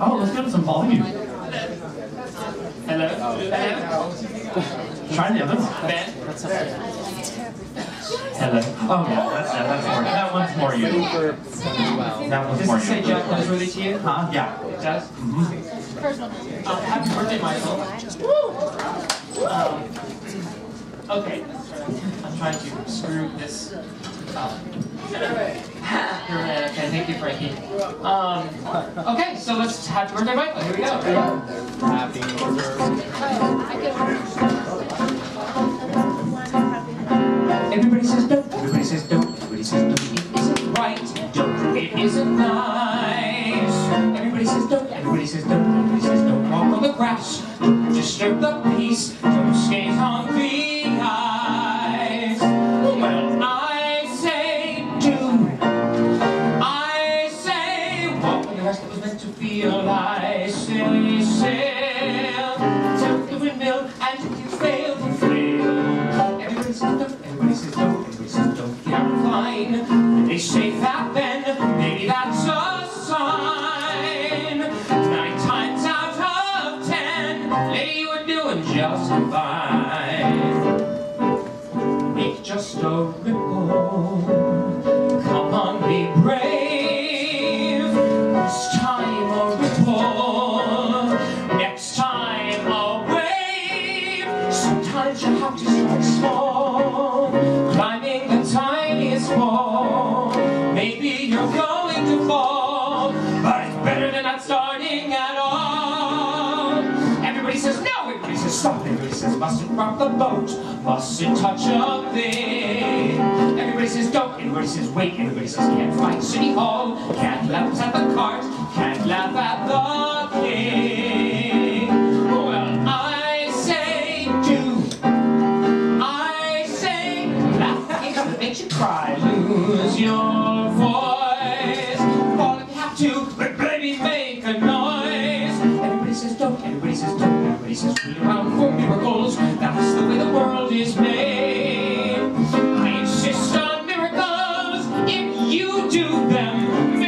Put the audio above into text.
Oh, let's give it some volume. Hello? Hello? Try the other one. Ben? Hello. Oh yeah, that's, yeah, that's more. That one's more you. That one's more you. Does more it say you. Jack was really to you? Huh? Yeah. It does? Um, happy birthday, Michael. Um, okay. I'm trying to screw this up. Okay, thank you, Frankie. Um, okay, so let's happy birthday, Michael. Here we go. Everybody says don't, everybody says don't, everybody says don't, it isn't right, don't, it isn't nice. Everybody says don't, everybody says don't, everybody says don't. Walk on the grass, don't disturb the peace, don't skate on the fine. They say that then, maybe that's a sign. Nine times out of ten, lady, you are doing just fine. Make just a ripple. Come on, be brave. This time a ripple. Next time a wave. Sometimes you have to start small. You're going to fall. But it's better than not starting at all. Everybody says no, everybody says stop, everybody says mustn't rock the boat, mustn't touch a thing. Everybody says don't, everybody says wait, everybody says can't find City Hall, can't laugh at the cart, can't laugh at the king. Well, I say do, I say laugh makes you cry, lose your voice, to, but baby make a noise. Everybody says don't, everybody says don't, everybody says wait around for miracles. That's the way the world is made. I insist on miracles if you do them